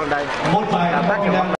lên đây. Một bài là bác Hoàng Đăng